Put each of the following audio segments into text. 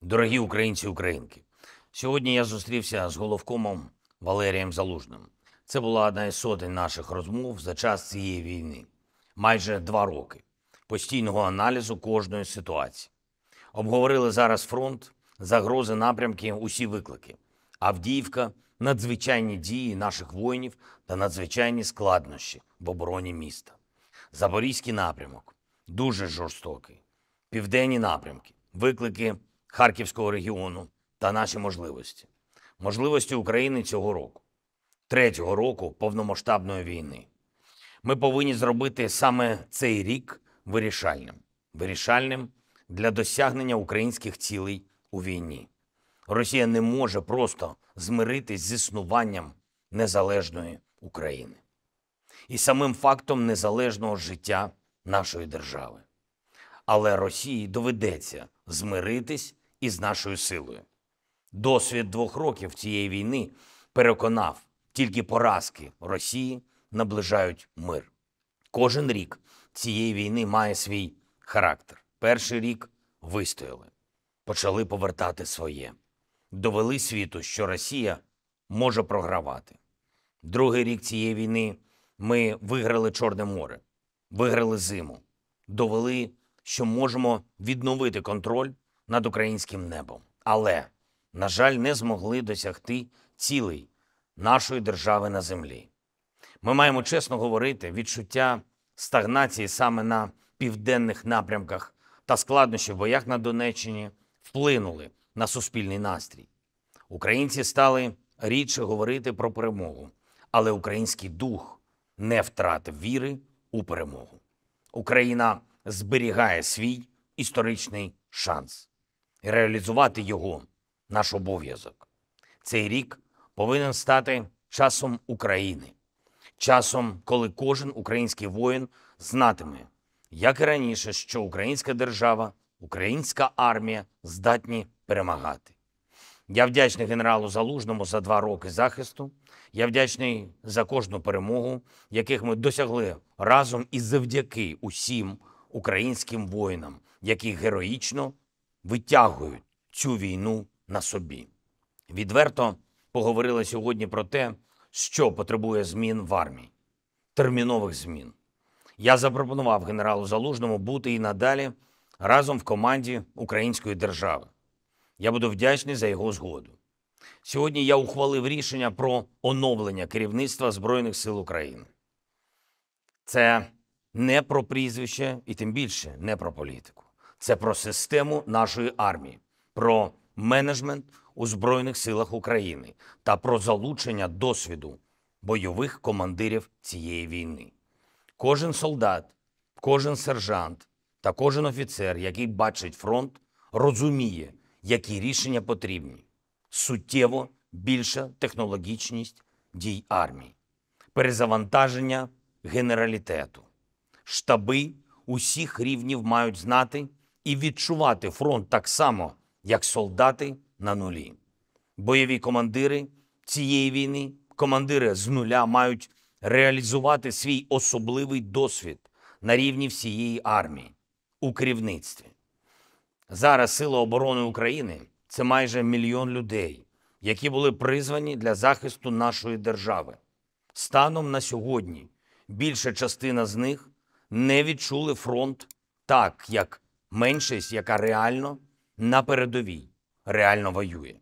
Дорогі українці і українки, сьогодні я зустрівся з головкомом Валерієм Залужним. Це була одна із сотень наших розмов за час цієї війни. Майже два роки постійного аналізу кожної ситуації. Обговорили зараз фронт, загрози, напрямки, усі виклики. Авдіївка, надзвичайні дії наших воїнів та надзвичайні складнощі в обороні міста. Запорізький напрямок дуже жорстокий. Південні напрямки, виклики Харківського регіону та наші можливості. Можливості України цього року, третього року повномасштабної війни. Ми повинні зробити саме цей рік вирішальним. Вирішальним для досягнення українських цілей у війні. Росія не може просто змиритись з існуванням незалежної України і самим фактом незалежного життя нашої держави. Але Росії доведеться змиритись із нашою силою. Досвід двох років цієї війни переконав, тільки поразки Росії наближають мир. Кожен рік цієї війни має свій характер. Перший рік вистояли, почали повертати своє, довели світу, що Росія може програвати. Другий рік цієї війни ми виграли Чорне море, виграли зиму, довели, що можемо відновити контроль над українським небом. Але, на жаль, не змогли досягти цілей нашої держави на землі. Ми маємо чесно говорити, відчуття стагнації саме на південних напрямках та складнощі в боях на Донеччині вплинули на суспільний настрій. Українці стали рідше говорити про перемогу, але український дух не втратив віри у перемогу. Україна зберігає свій історичний шанс. Реалізувати його наш обов'язок. Цей рік повинен стати часом України, часом, коли кожен український воїн знатиме, як і раніше, що українська держава, українська армія здатні перемагати. Я вдячний генералу Залужному за два роки захисту. Я вдячний за кожну перемогу, яких ми досягли разом і завдяки усім українським воїнам, які героїчно витягують цю війну на собі. Відверто поговорили сьогодні про те, що потребує змін в армії, термінових змін. Я запропонував генералу Залужному бути і надалі разом в команді української держави. Я буду вдячний за його згоду. Сьогодні я ухвалив рішення про оновлення керівництва Збройних сил України. Це не про прізвище і тим більше не про політику. Це про систему нашої армії, про менеджмент у Збройних силах України та про залучення досвіду бойових командирів цієї війни. Кожен солдат, кожен сержант та кожен офіцер, який бачить фронт, розуміє, які рішення потрібні. Суттєво більша технологічність дій армії, перезавантаження генералітету. Штаби усіх рівнів мають знати і відчувати фронт так само, як солдати на нулі. Бойові командири цієї війни, командири з нуля мають реалізувати свій особливий досвід на рівні всієї армії у керівництві. Зараз Сила оборони України це майже мільйон людей, які були призвані для захисту нашої держави. Станом на сьогодні більша частина з них не відчули фронт так, як меншість, яка реально на передовій, реально воює.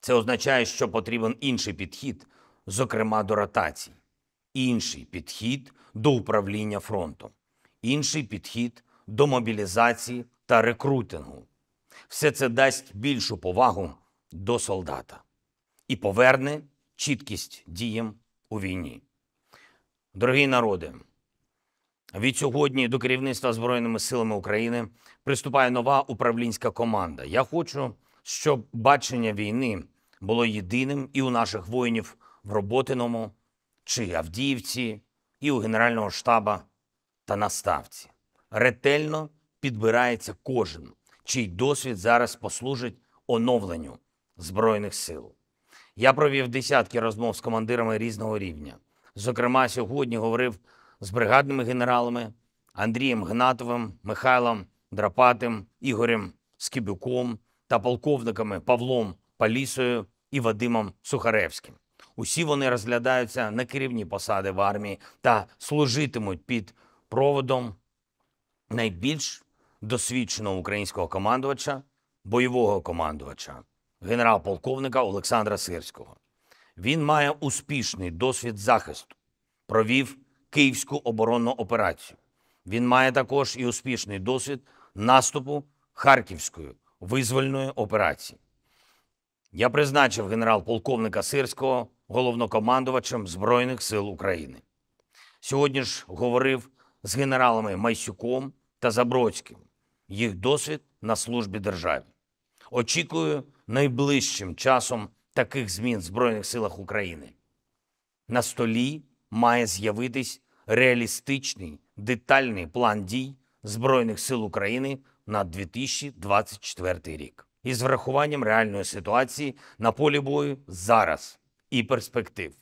Це означає, що потрібен інший підхід, зокрема до ротацій, інший підхід до управління фронтом, інший підхід до мобілізації та рекрутингу. Все це дасть більшу повагу до солдата і поверне чіткість діям у війні. Дорогі народи, від сьогодні до керівництва Збройними силами України приступає нова управлінська команда. Я хочу, щоб бачення війни було єдиним і у наших воїнів в Роботиному чи Авдіївці, і у Генерального штаба та на ставці. Ретельно підбирається кожен, чий досвід зараз послужить оновленню Збройних сил. Я провів десятки розмов з командирами різного рівня. Зокрема, сьогодні говорив з бригадними генералами Андрієм Гнатовим, Михайлом Драпатим, Ігорем Скибюком та полковниками Павлом Палісою і Вадимом Сухаревським. Усі вони розглядаються на керівні посади в армії та служитимуть під проводом найбільш досвідченого українського командувача, бойового командувача, генерал-полковника Олександра Сирського. Він має успішний досвід захисту, провів Київську оборонну операцію. Він має також і успішний досвід наступу Харківської визвольної операції. Я призначив генерал-полковника Сирського головнокомандувачем Збройних сил України. Сьогодні ж говорив з генералами Майсюком та Забродським. Їх досвід на службі державі. Очікую найближчим часом таких змін в Збройних силах України. На столі має з'явитись реалістичний детальний план дій Збройних сил України на 2024 рік із врахуванням реальної ситуації на полі бою зараз і перспектив.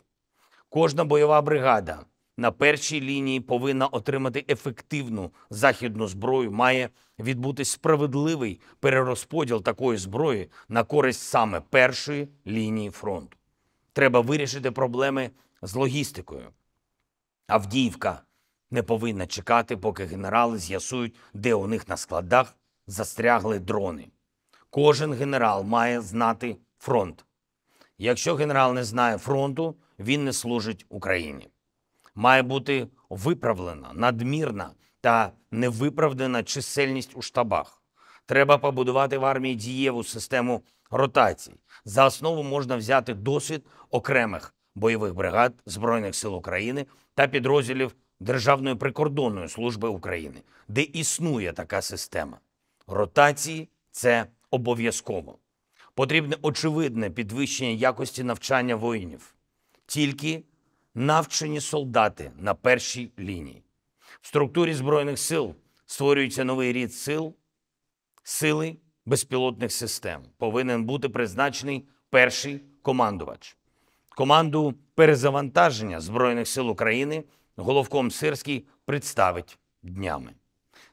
Кожна бойова бригада на першій лінії повинна отримати ефективну західну зброю. Має відбутись справедливий перерозподіл такої зброї на користь саме першої лінії фронту. Треба вирішити проблеми з логістикою. Авдіївка не повинна чекати, поки генерали з'ясують, де у них на складах застрягли дрони. Кожен генерал має знати фронт. Якщо генерал не знає фронту, він не служить Україні. Має бути виправлена надмірна та невиправдана чисельність у штабах. Треба побудувати в армії дієву систему ротацій. За основу можна взяти досвід окремих бойових бригад Збройних сил України та підрозділів Державної прикордонної служби України, де існує така система. Ротації це обов'язково. Потрібне очевидне підвищення якості навчання воїнів. Тільки навчені солдати на першій лінії. В структурі Збройних сил створюється новий рід сил, сили безпілотних систем. Повинен бути призначений перший командувач. Команду перезавантаження Збройних сил України головком Сирський представить днями.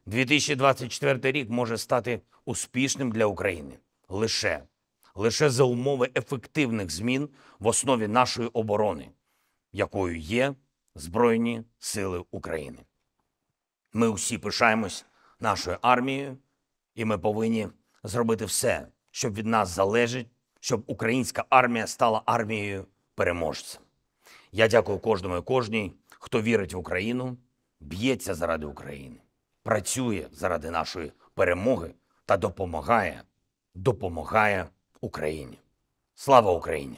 2024 рік може стати успішним для України лише, лише за умови ефективних змін в основі нашої оборони, якою є Збройні Сили України. Ми усі пишаємось нашою армією, і ми повинні зробити все, що від нас залежить, щоб українська армія стала армією переможцем. Я дякую кожному і кожній, хто вірить в Україну, б'ється заради України, працює заради нашої перемоги та допомагає, допомагає Україні. Слава Україні!